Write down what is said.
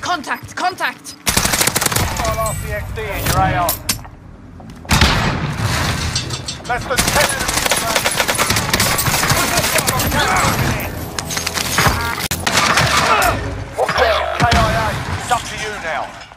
Contact! Contact! AR. Less than 10 enemies now.